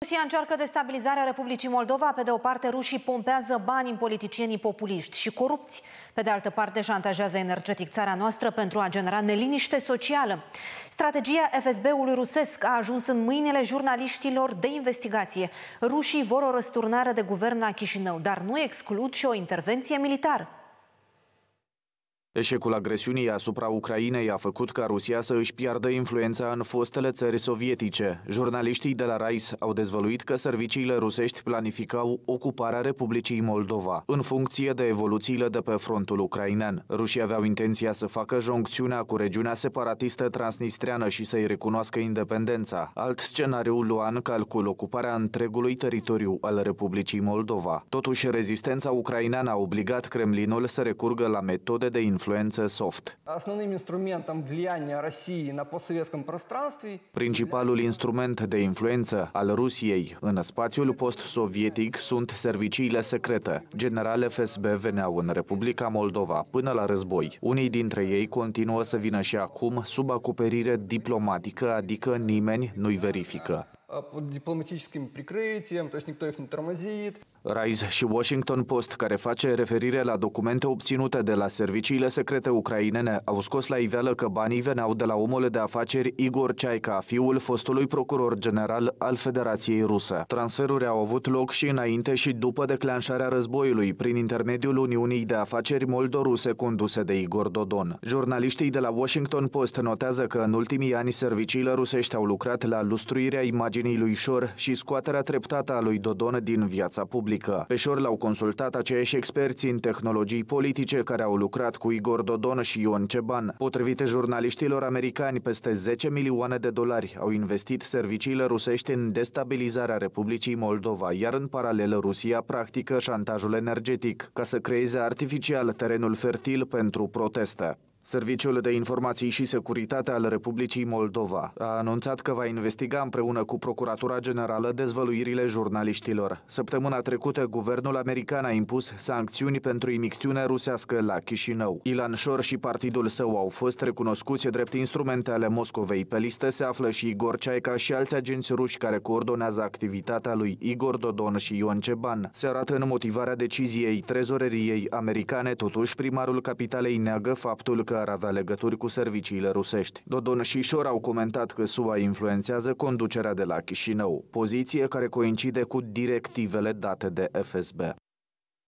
Rusia încearcă destabilizarea Republicii Moldova. Pe de o parte, rușii pompează bani în politicienii populiști și corupți. Pe de altă parte, șantajează energetic țara noastră pentru a genera neliniște socială. Strategia FSB-ului rusesc a ajuns în mâinile jurnaliștilor de investigație. Rușii vor o răsturnare de guvern la Chișinău, dar nu exclud și o intervenție militară. Eșecul agresiunii asupra Ucrainei a făcut ca Rusia să își piardă influența în fostele țări sovietice. Jurnaliștii de la RAIS au dezvăluit că serviciile rusești planificau ocuparea Republicii Moldova, în funcție de evoluțiile de pe frontul ucrainean. Rușii aveau intenția să facă joncțiunea cu regiunea separatistă transnistreană și să-i recunoască independența. Alt scenariu lua în calcul ocuparea întregului teritoriu al Republicii Moldova. Totuși, rezistența ucraineană a obligat Kremlinul să recurgă la metode de influență influență soft. Основным инструментом влияния России на постсоветском пространстве Principalul instrument de influență al Rusiei în spațiul post-sovietic sunt serviciile secrete. Generale FSB veneau în Republica Moldova până la război. Unii dintre ei continuă să vină și acum sub acoperire diplomatică, adică nimeni nu-i verifică. под дипломатическим прикрытием, то есть никто их не тормозит. Rise și Washington Post, care face referire la documente obținute de la serviciile secrete ucrainene, au scos la iveală că banii veneau de la omul de afaceri Igor Ceaica, fiul fostului procuror general al Federației Rusă. Transferuri au avut loc și înainte și după declanșarea războiului, prin intermediul Uniunii de Afaceri Moldoruse conduse de Igor Dodon. Jurnaliștii de la Washington Post notează că în ultimii ani serviciile rusești au lucrat la lustruirea imaginii lui Șor și scoaterea treptată a lui Dodon din viața publică publică. Pe șor l-au consultat aceiași experți în tehnologii politice care au lucrat cu Igor Dodon și Ion Ceban. Potrivit jurnaliștilor americani, peste 10 milioane de dolari au investit serviciile rusești în destabilizarea Republicii Moldova, iar în paralel Rusia practică șantajul energetic ca să creeze artificial terenul fertil pentru proteste. Serviciul de Informații și Securitate al Republicii Moldova a anunțat că va investiga împreună cu Procuratura Generală dezvăluirile jurnaliștilor. Săptămâna trecută, guvernul american a impus sancțiuni pentru imixtiune rusească la Chișinău. Ilan Șor și partidul său au fost recunoscuți drept instrumente ale Moscovei. Pe listă se află și Igor Ceaica și alți agenți ruși care coordonează activitatea lui Igor Dodon și Ion Ceban. Se arată în motivarea deciziei trezoreriei americane, totuși primarul capitalei neagă faptul că ar avea legături cu serviciile rusești. Dodon și Șor au comentat că SUA influențează conducerea de la Chișinău, poziție care coincide cu directivele date de FSB.